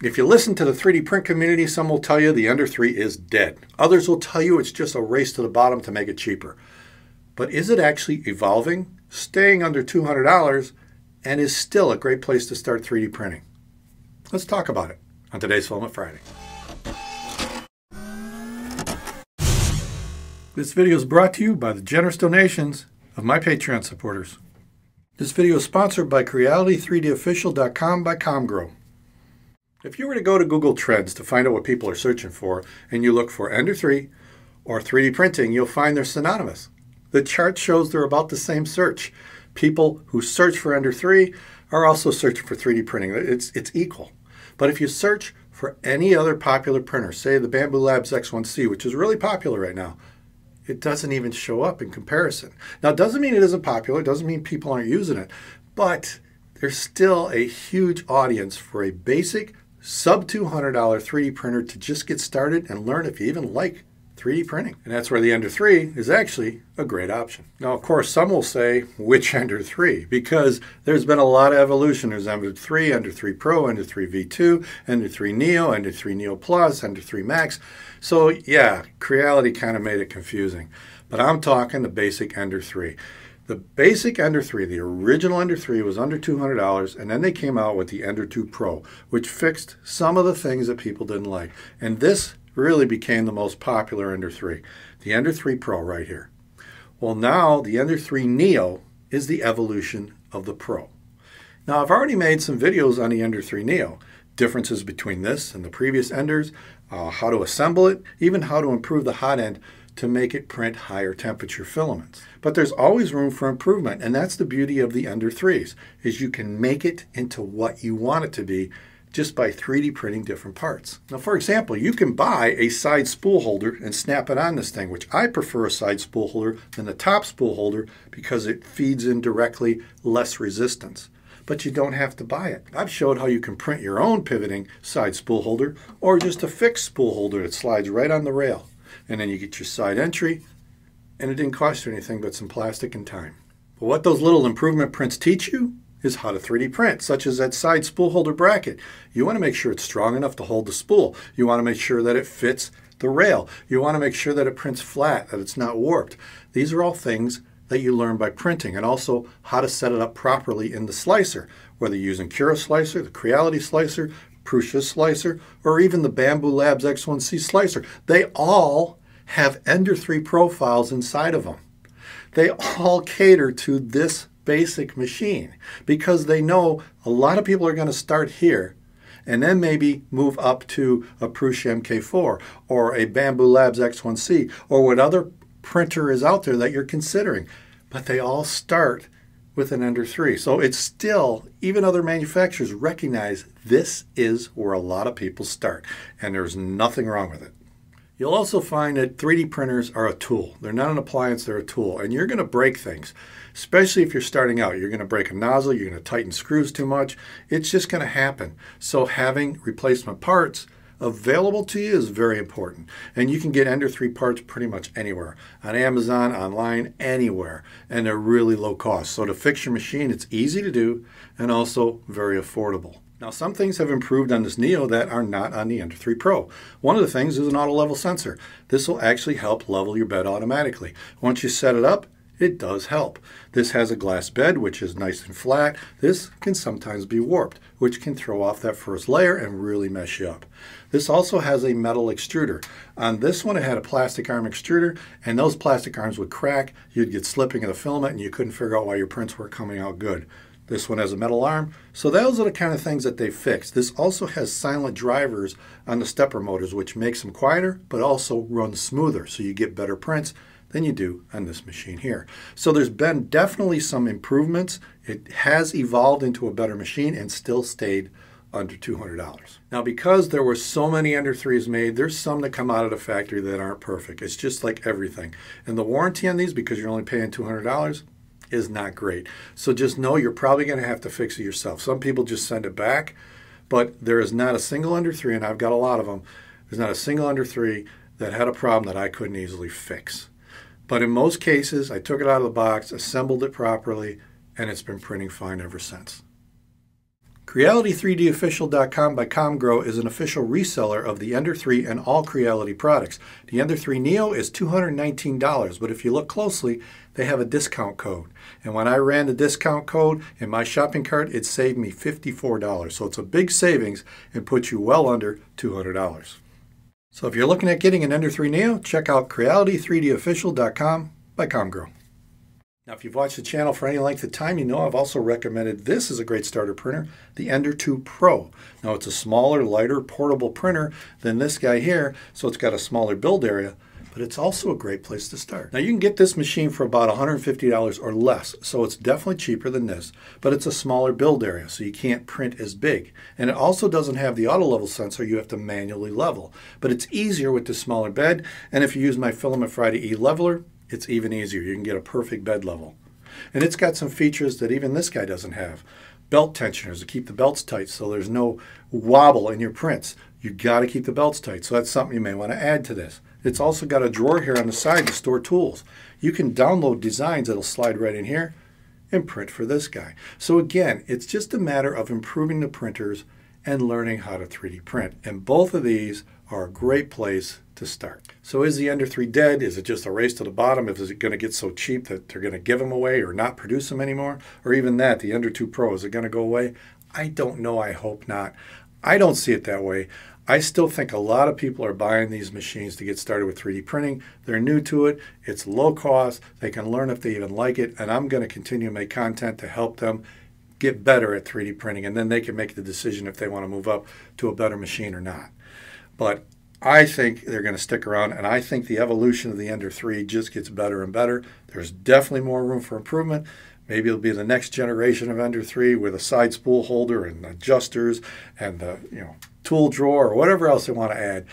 If you listen to the 3D print community, some will tell you the Ender 3 is dead. Others will tell you it's just a race to the bottom to make it cheaper. But is it actually evolving, staying under $200, and is still a great place to start 3D printing? Let's talk about it on today's Filament Friday. This video is brought to you by the generous donations of my Patreon supporters. This video is sponsored by Creality3dofficial.com by ComGrow. If you were to go to Google Trends to find out what people are searching for, and you look for Ender 3 or 3D printing, you'll find they're synonymous. The chart shows they're about the same search. People who search for Ender 3 are also searching for 3D printing. It's, it's equal. But if you search for any other popular printer, say the Bambu Labs X1C, which is really popular right now, it doesn't even show up in comparison. Now, it doesn't mean it isn't popular, it doesn't mean people aren't using it, but there's still a huge audience for a basic sub $200 3D printer to just get started and learn if you even like 3D printing. And that's where the Ender 3 is actually a great option. Now, of course, some will say, which Ender 3? Because there's been a lot of evolution. There's Ender 3, Ender 3 Pro, Ender 3 V2, Ender 3 Neo, Ender 3 Neo Plus, Ender 3 Max. So yeah, Creality kind of made it confusing. But I'm talking the basic Ender 3. The basic Ender 3, the original Ender 3 was under $200, and then they came out with the Ender 2 Pro, which fixed some of the things that people didn't like. And this really became the most popular Ender 3, the Ender 3 Pro right here. Well, now the Ender 3 Neo is the evolution of the Pro. Now, I've already made some videos on the Ender 3 Neo, differences between this and the previous Enders, uh, how to assemble it, even how to improve the hot end to make it print higher temperature filaments. But there's always room for improvement, and that's the beauty of the Ender 3s, is you can make it into what you want it to be just by 3D printing different parts. Now, for example, you can buy a side spool holder and snap it on this thing, which I prefer a side spool holder than the top spool holder because it feeds in directly less resistance. But you don't have to buy it. I've showed how you can print your own pivoting side spool holder or just a fixed spool holder that slides right on the rail and then you get your side entry, and it didn't cost you anything but some plastic and time. But what those little improvement prints teach you is how to 3D print, such as that side spool holder bracket. You want to make sure it's strong enough to hold the spool. You want to make sure that it fits the rail. You want to make sure that it prints flat, that it's not warped. These are all things that you learn by printing and also how to set it up properly in the slicer, whether you're using Cura Slicer, the Creality Slicer, Prusa Slicer, or even the Bambu Labs X1C Slicer. They all have Ender 3 profiles inside of them. They all cater to this basic machine because they know a lot of people are going to start here and then maybe move up to a Prusa MK4 or a Bambu Labs X1C or what other printer is out there that you're considering. But they all start with an Ender 3. So it's still, even other manufacturers recognize this is where a lot of people start, and there's nothing wrong with it. You'll also find that 3D printers are a tool. They're not an appliance, they're a tool. And you're going to break things, especially if you're starting out. You're going to break a nozzle, you're going to tighten screws too much. It's just going to happen. So having replacement parts available to you is very important. And you can get Ender 3 parts pretty much anywhere on Amazon, online, anywhere. And they're really low cost. So to fix your machine, it's easy to do and also very affordable. Now, some things have improved on this Neo that are not on the Ender 3 Pro. One of the things is an auto level sensor. This will actually help level your bed automatically. Once you set it up, it does help. This has a glass bed, which is nice and flat. This can sometimes be warped, which can throw off that first layer and really mess you up. This also has a metal extruder. On this one, it had a plastic arm extruder, and those plastic arms would crack. You'd get slipping of the filament, and you couldn't figure out why your prints weren't coming out good. This one has a metal arm. So those are the kind of things that they fixed. This also has silent drivers on the stepper motors, which makes them quieter, but also runs smoother. So you get better prints than you do on this machine here. So there's been definitely some improvements. It has evolved into a better machine and still stayed under $200. Now because there were so many Ender 3s made, there's some that come out of the factory that aren't perfect. It's just like everything. And the warranty on these, because you're only paying $200, is not great. So just know you're probably going to have to fix it yourself. Some people just send it back, but there is not a single Ender 3, and I've got a lot of them, there's not a single Ender 3 that had a problem that I couldn't easily fix. But in most cases, I took it out of the box, assembled it properly, and it's been printing fine ever since. Creality3dofficial.com by ComGrow is an official reseller of the Ender 3 and all Creality products. The Ender 3 Neo is $219, but if you look closely, they have a discount code. And when I ran the discount code in my shopping cart, it saved me $54. So it's a big savings and puts you well under $200. So if you're looking at getting an Ender 3 Neo, check out Creality3dofficial.com by ComGrow. Now, if you've watched the channel for any length of time, you know I've also recommended this as a great starter printer, the Ender 2 Pro. Now, it's a smaller, lighter, portable printer than this guy here, so it's got a smaller build area, but it's also a great place to start. Now, you can get this machine for about $150 or less, so it's definitely cheaper than this, but it's a smaller build area, so you can't print as big. And it also doesn't have the auto level sensor you have to manually level, but it's easier with the smaller bed, and if you use my Filament Friday E leveler, it's even easier. You can get a perfect bed level. And it's got some features that even this guy doesn't have. Belt tensioners to keep the belts tight so there's no wobble in your prints. You got to keep the belts tight. So that's something you may want to add to this. It's also got a drawer here on the side to store tools. You can download designs that'll slide right in here and print for this guy. So again, it's just a matter of improving the printers and learning how to 3D print. And both of these are a great place to start. So is the Ender 3 dead? Is it just a race to the bottom? Is it going to get so cheap that they're going to give them away or not produce them anymore? Or even that, the Ender 2 Pro, is it going to go away? I don't know. I hope not. I don't see it that way. I still think a lot of people are buying these machines to get started with 3D printing. They're new to it. It's low cost. They can learn if they even like it. And I'm going to continue to make content to help them get better at 3D printing. And then they can make the decision if they want to move up to a better machine or not. But I think they're going to stick around, and I think the evolution of the Ender 3 just gets better and better. There's definitely more room for improvement. Maybe it'll be the next generation of Ender 3 with a side spool holder and adjusters and the you know tool drawer or whatever else they want to add.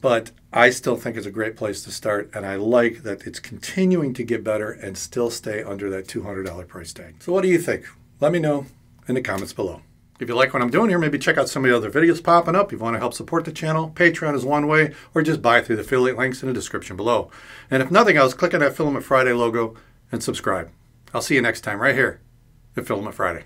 But I still think it's a great place to start, and I like that it's continuing to get better and still stay under that $200 price tag. So what do you think? Let me know in the comments below. If you like what I'm doing here, maybe check out some of the other videos popping up. If you want to help support the channel, Patreon is one way, or just buy through the affiliate links in the description below. And if nothing else, click on that Filament Friday logo and subscribe. I'll see you next time right here at Filament Friday.